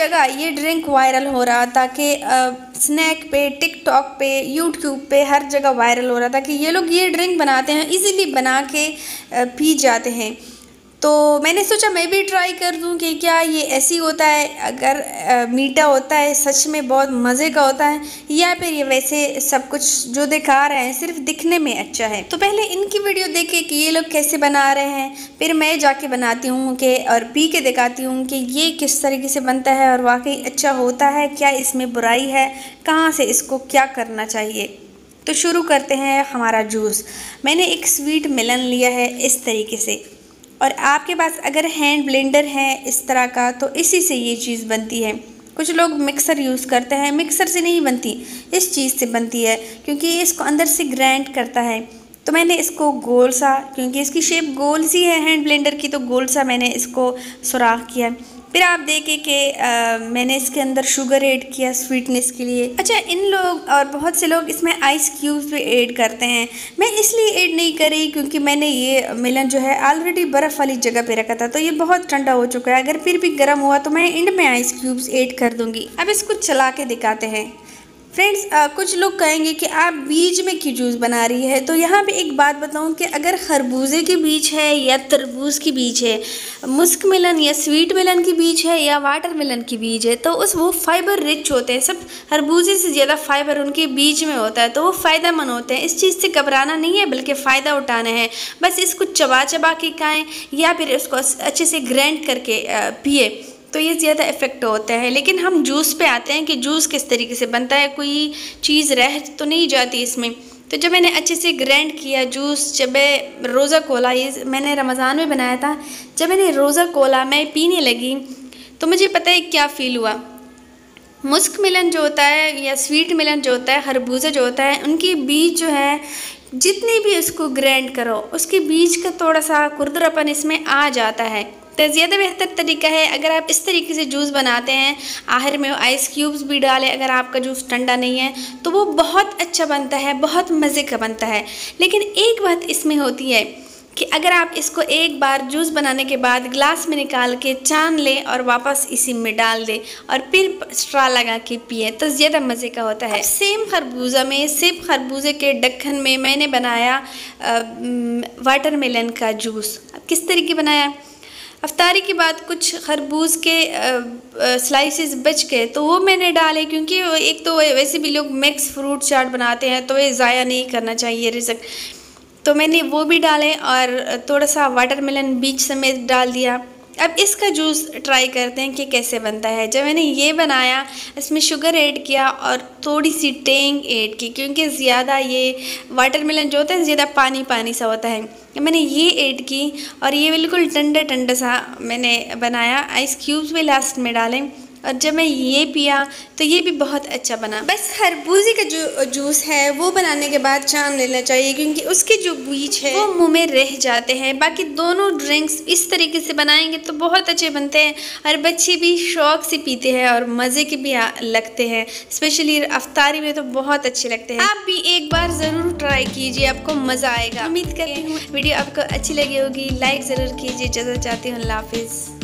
जगह ये drink viral हो रहा था कि स्नैक पे टिकटॉक पे यूट्यूब पे हर जगह वायरल हो रहा था कि ये लोग ये ड्रिंक बनाते हैं, इजीली बना के पी जाते हैं। तो मैंने सोचा मैं भी ट्राई कर दूँ कि क्या ये ऐसी होता है? अगर आ, मीठा होता है सच में बहुत मज़े का होता है या फिर ये वैसे सब कुछ जो दिखा रहे हैं सिर्फ़ दिखने में अच्छा है। तो पहले इनकी वीडियो देखे कि ये लोग कैसे बना रहे हैं फिर मैं जाके बनाती हूँ कि और पी के दिखाती हूँ कि ये किस तरीके से बनता है और वाकई अच्छा होता है क्या इसमें बुराई है कहाँ से इसको क्या करना चाहिए। तो शुरू करते हैं हमारा जूस मैंने एक स्वीट मिलन लिया है इस तरीके से। और आपके पास अगर हैंड ब्लेंडर है इस तरह का तो इसी से ये चीज़ बनती है। कुछ लोग मिक्सर यूज़ करते हैं। मिक्सर से नहीं बनती, इस चीज़ से बनती है, क्योंकि ये इसको अंदर से ग्राइंड करता है। तो मैंने इसको गोल सा, क्योंकि इसकी शेप गोल सी है हैंड ब्लेंडर की तो गोल सा मैंने इसको सुराख किया। फिर आप देखें कि मैंने इसके अंदर शुगर ऐड किया स्वीटनेस के लिए। अच्छा इन लोग और बहुत से लोग इसमें आइस क्यूब्स भी ऐड करते हैं। मैं इसलिए ऐड नहीं करी क्योंकि मैंने ये मिलन जो है ऑलरेडी बर्फ़ वाली जगह पे रखा था तो ये बहुत ठंडा हो चुका है। अगर फिर भी गर्म हुआ तो मैं इंड में आइस क्यूब्स ऐड कर दूँगी। अब इसको चला के दिखाते हैं। फ्रेंड्स कुछ लोग कहेंगे कि आप बीज में क्यों जूस बना रही है? तो यहाँ पे एक बात बताऊँ कि अगर खरबूजे के बीज है या तरबूज की बीज है, मुस्क मिलन या स्वीट मिलन की बीज है या वाटर मिलन की बीज है तो उस वो फाइबर रिच होते हैं। सब खरबूजे से ज़्यादा फाइबर उनके बीज में होता है तो वो फ़ायदेमंद होते हैं। इस चीज़ से घबराना नहीं है, बल्कि फ़ायदा उठाना है। बस इसको चबा चबा के खाएँ या फिर इसको अच्छे से ग्रैंड करके पिए। तो ये ज़्यादा इफ़ेक्ट होता है। लेकिन हम जूस पे आते हैं कि जूस किस तरीके से बनता है, कोई चीज़ रह तो नहीं जाती इसमें। तो जब मैंने अच्छे से ग्रैंड किया जूस जब मैं रोज़ा कोला, ये मैंने रमज़ान में बनाया था, जब मैंने रोज़ा कोला, मैं पीने लगी तो मुझे पता है क्या फ़ील हुआ। मुस्क मिलन जो होता है या स्वीट मिलन जो होता है, खरबूजा जो होता है, उनके बीज जो है, जितनी भी उसको ग्रैंड करो, उसके बीज का थोड़ा सा कुरदरापन इसमें आ जाता है। तो ज़्यादा बेहतर तरीका है, अगर आप इस तरीके से जूस बनाते हैं, आखिर में आइस क्यूब्स भी डालें, अगर आपका जूस ठंडा नहीं है तो वो बहुत अच्छा बनता है, बहुत मज़े का बनता है। लेकिन एक बात इसमें होती है कि अगर आप इसको एक बार जूस बनाने के बाद ग्लास में निकाल के चान लें और वापस इसी में डाल दें और फिर स्ट्रा लगा के पिए तो ज़्यादा मज़े का होता है। सेम खरबूजा में सेम खरबूजे के ढक्कन में मैंने बनाया वाटरमेलन का जूस। अब किस तरीके बनाया? अफ्तारी के बाद कुछ खरबूज के स्लाइसेस बच गए तो वो मैंने डाले क्योंकि एक तो वैसे भी लोग मिक्स फ्रूट चाट बनाते हैं तो ये ज़ाया नहीं करना चाहिए रिजक तो मैंने वो भी डाले और थोड़ा सा वाटरमेलन बीच समेत डाल दिया। अब इसका जूस ट्राई करते हैं कि कैसे बनता है। जब मैंने ये बनाया, इसमें शुगर ऐड किया और थोड़ी सी टेंग ऐड की, क्योंकि ज़्यादा ये वाटरमेलन जो होता है, ज़्यादा पानी पानी सा होता है। मैंने ये ऐड की और ये बिल्कुल ठंडा ठंडा सा मैंने बनाया आइस क्यूब्स भी लास्ट में डालें। और जब मैं ये पिया तो ये भी बहुत अच्छा बना। बस खरबूजे का जो, जूस है, वो बनाने के बाद छान लेना चाहिए, क्योंकि उसके जो बीज है, वो मुँह में रह जाते हैं। बाकी दोनों ड्रिंक्स इस तरीके से बनाएँगे तो बहुत अच्छे बनते हैं। और बच्चे भी शौक से पीते हैं और मज़े के भी लगते हैं। स्पेशली अफ्तारी में तो बहुत अच्छे लगते हैं। आप भी एक बार ज़रूर ट्राई कीजिए, आपको मज़ा आएगा। उम्मीद करती हूँ, वीडियो आपको अच्छी लगी होगी। लाइक ज़रूर कीजिए। जैसा चाहती हूँ। हाफिज़।